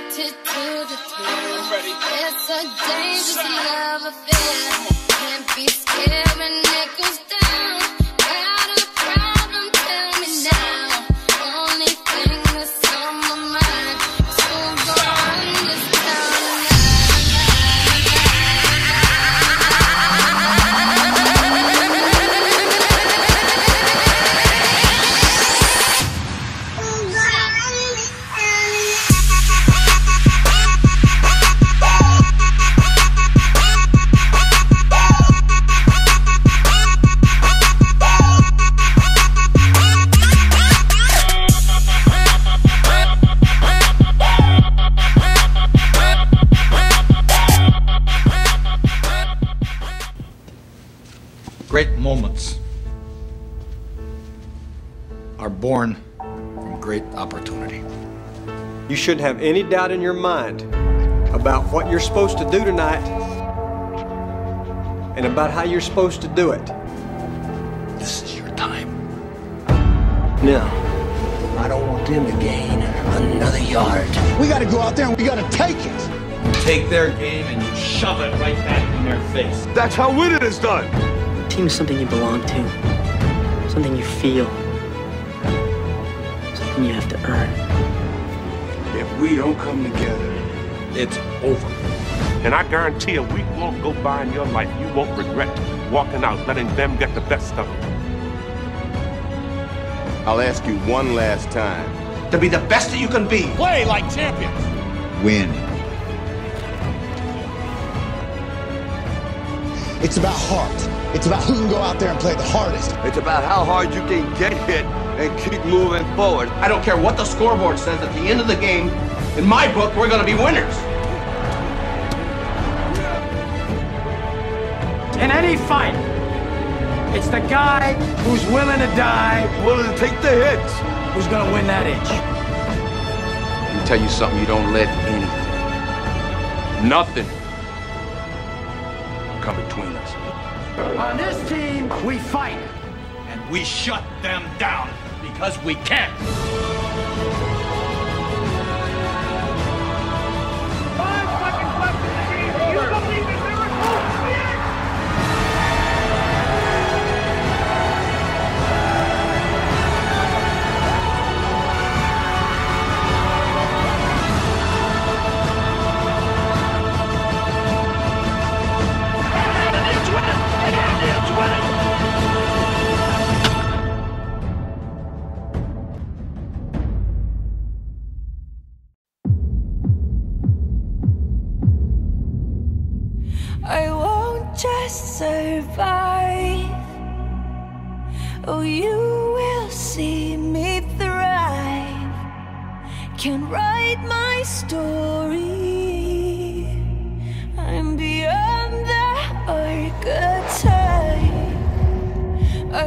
addicted to the thrill. It's a dangerous love affair. Can't be scared when it Great moments are born from great opportunity. You shouldn't have any doubt in your mind about what you're supposed to do tonight and about how you're supposed to do it. This is your time. Now, I don't want them to gain another yard. We got to go out there and we got to take it. take their game and you shove it right back in their face. That's how winning is done. Team is something you belong to, something you feel, something you have to earn. If we don't come together, It's over. and I guarantee a week won't go by in your life, you won't regret walking out, letting them get the best of it. I'll ask you one last time. To be the best that you can be. Play like champions. Win. It's about heart. It's about who can go out there and play the hardest. It's about how hard you can get hit and keep moving forward. I don't care what the scoreboard says at the end of the game. In my book, we're going to be winners. In any fight, it's the guy who's willing to die Willing to take the hits. who's gonna win that inch. Let me tell you something you don't let anything, nothing, come between us. On this team, we fight. And we shut them down because we can. Survive. Oh, you will see me thrive. Can write my story. I'm beyond the archetype. I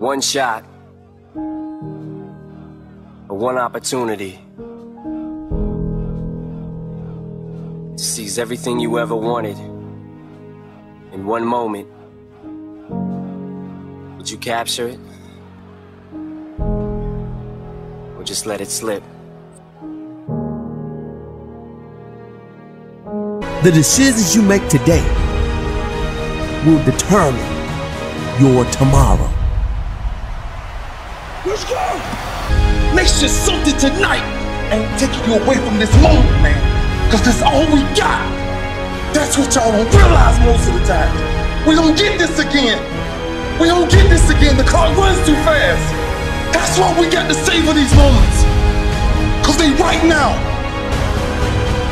one shot or one opportunity to seize everything you ever wanted in one moment, would you capture it? Or just let it slip? The decisions you make today will determine your tomorrow. Let's go! Let's just something tonight and taking you away from this moment, man. Cause that's all we got. That's what y'all don't realize most of the time. We don't get this again. We don't get this again. The car runs too fast. That's why we got to savor these moments. Cause they right now.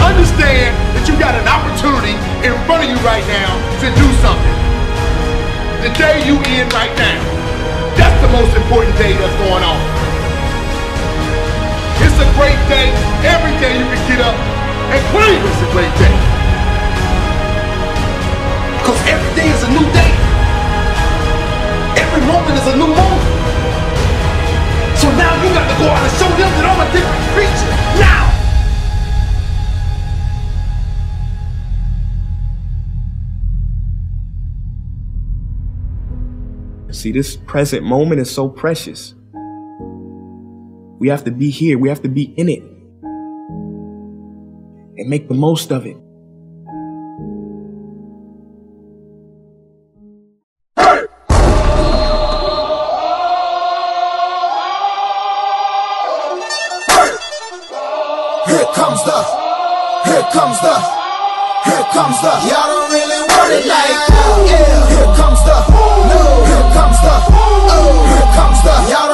Understand that you got an opportunity in front of you right now to do something. The day you in right now. The most important day that's going on. It's a great day. Every day you can get up and claim it's a great day. See, this present moment is so precious. We have to be here. We have to be in it and make the most of it. Here comes the, here comes the, here comes the. Y'all don't really want it like that. Yeah. Here comes the, no. Here comes the, oh. Here comes the. Y'all don't